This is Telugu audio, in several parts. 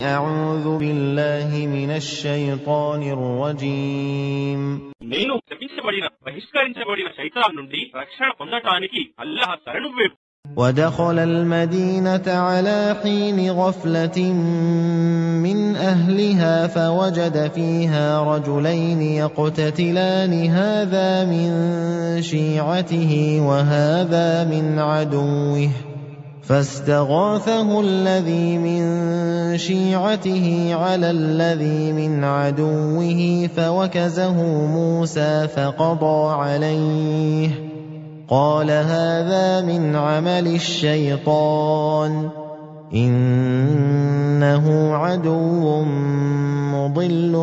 أعوذ بالله من الشيطان الرجيم నేను శపించబడిన బహిష్కరించబడిన శైతాన్ నుండి రక్షణ పొందటానికి అల్లాహ్ శరణు వేపు ودخل المدينة على حين غفلة من أهلها فوجد فيها رجلين يقتتلان هذا من شيعته وهذا من عدوه فاستغاثه الذي من شيعته على الذي من عدوه فوكزه موسى فقضى عليه قال هذا من عمل الشيطان إنه عدو مضل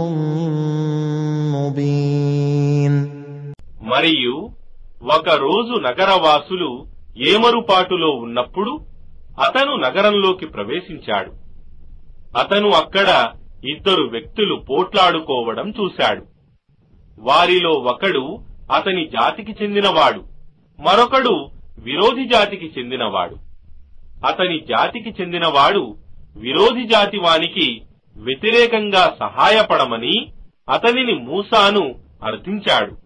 مبين మరియు ఒక రోజు నగరవాసులు ఏమరుపాటులో ఉన్నప్పుడు అతను నగరంలోకి ప్రవేశించాడు. అతను అక్కడ ఇద్దరు వ్యక్తులు పోట్లాడుకోవడం చూశాడు. వారిలో ఒకడు అతని జాతికి చెందినవాడు మరొకడు విరోధి జాతికి చెందినవాడు. అతని జాతికి చెందినవాడు విరోధి జాతి వానికి వ్యతిరేకంగా సహాయపడమని అతనిని మూసాను అర్థించాడు.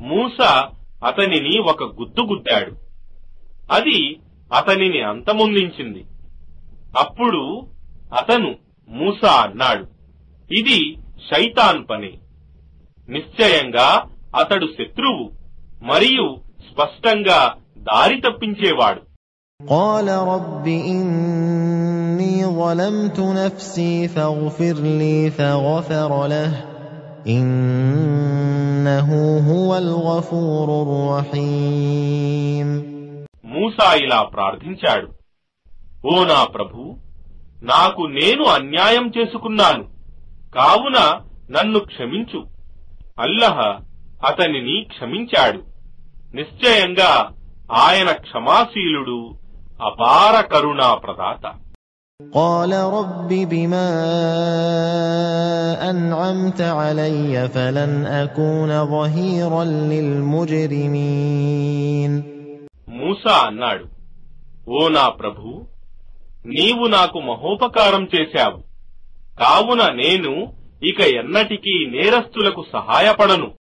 మూస అతనిని ఒక గుద్దు గుద్దాడు అది అతనిని అంతమొందించింది అప్పుడు అతను మూసా అన్నాడు ఇది శైతాన్ పని నిశ్చయంగా అతడు శత్రువు మరియు స్పష్టంగా దారి తప్పించేవాడు قال رب إني ظلمت نفسي فاغفر لي فغفر له إنه هو الغفور الرحيم మూసా ఇలా ప్రార్థించాడు ఓ నా ప్రభు నాకు నేను అన్యాయం చేసుకున్నాను కావున నన్ను క్షమించు అల్లహ అతనిని క్షమించాడు నిశ్చయంగా ఆయన క్షమాశీలుడు అపార కరుణా ప్రదాత قال رب بما أنعمت علي فلن أكون ظهيرا للمجرمين మూసా అన్నాడు. ఓ నా ప్రభు నీవు నాకు మహోపకారం చేశావు. కావున నేను ఇక ఎన్నటికీ నేరస్తులకు సహాయపడను.